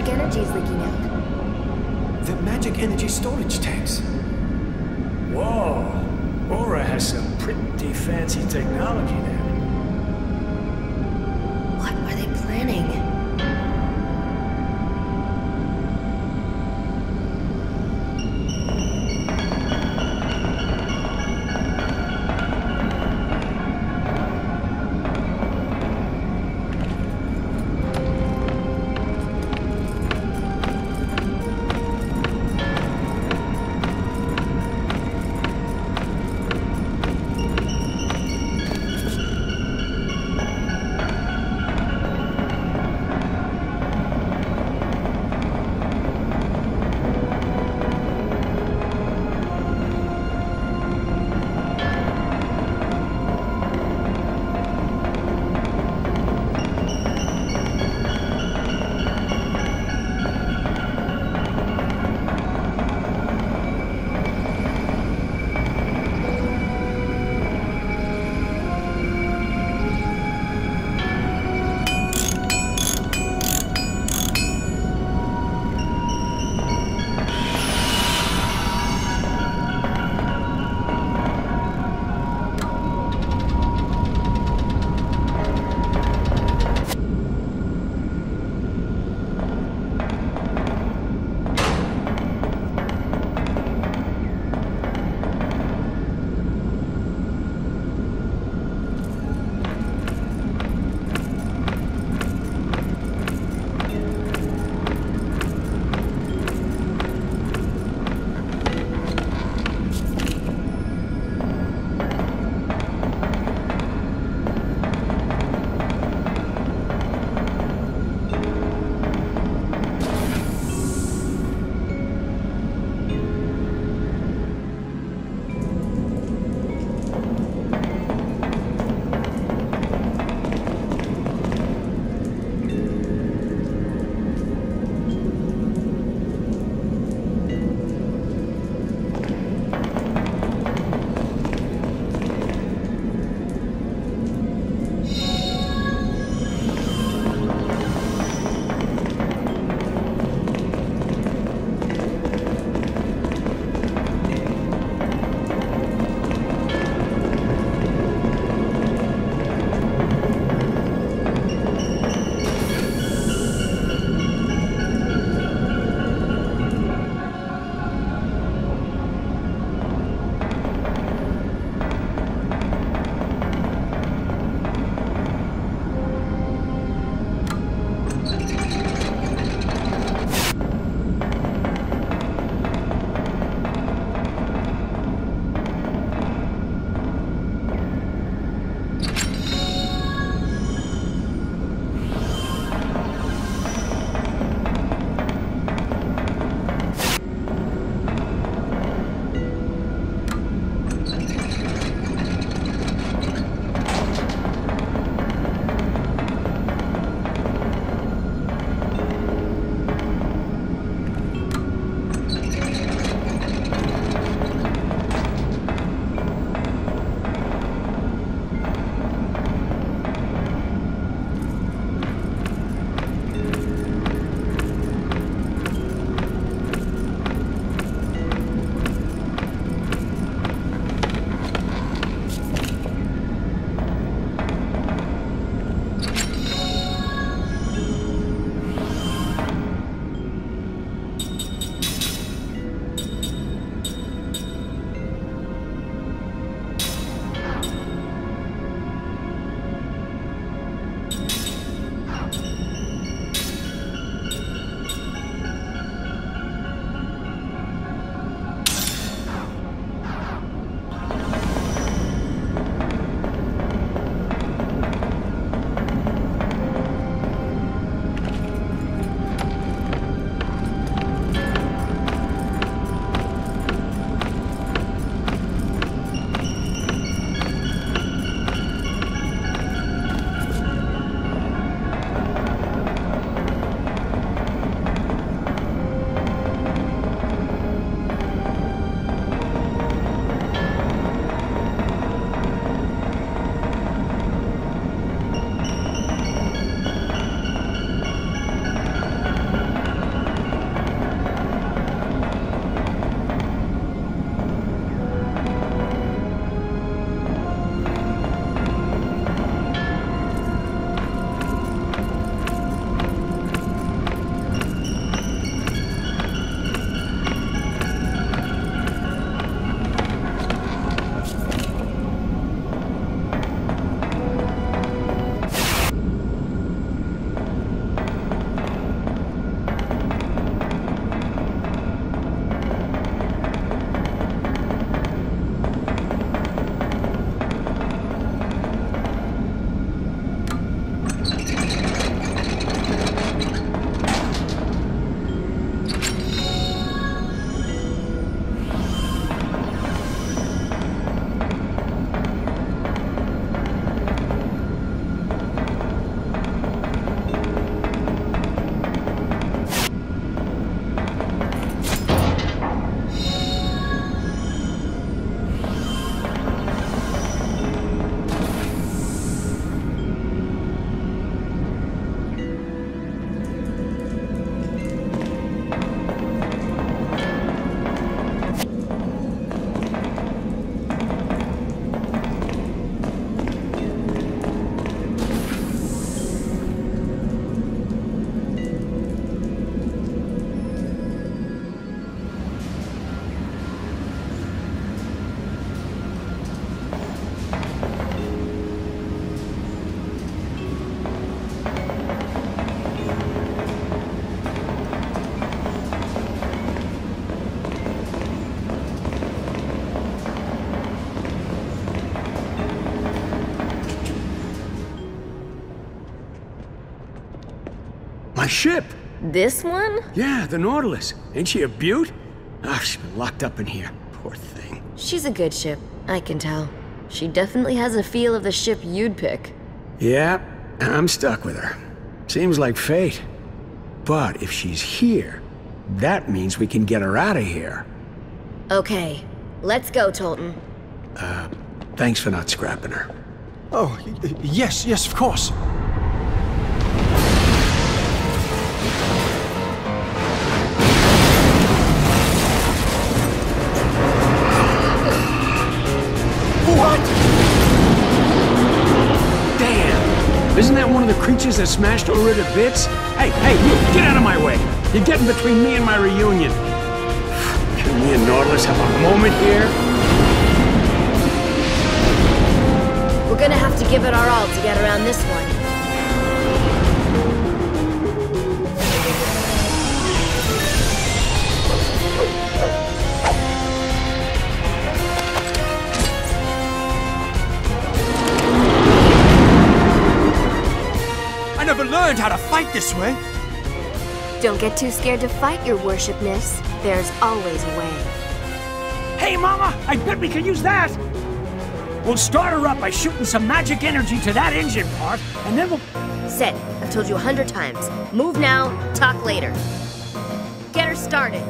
Magic energy is leaking out. The magic energy storage tanks. Whoa. Uhra has some pretty fancy technology there. My ship. This one? Yeah, the Nautilus. Ain't she a beaut? Ah, she's been locked up in here. Poor thing. She's a good ship, I can tell. She definitely has a feel of the ship you'd pick. Yeah, I'm stuck with her. Seems like fate. But if she's here, that means we can get her out of here. Okay, let's go, Tolten. Uh, thanks for not scrapping her. Oh, yes, yes, of course. Isn't that one of the creatures that smashed Uhra to bits? Hey, hey, you, get out of my way! You're getting between me and my reunion. Can me and Nautilus have a moment here? We're gonna have to give it our all to get around this one. Never learned how to fight this way. Don't get too scared to fight, your worshipness. There's always a way. Hey, Mama, I bet we can use that. We'll start her up by shooting some magic energy to that engine part, and then we'll. Said, I've told you a hundred times. Move now, talk later. Get her started.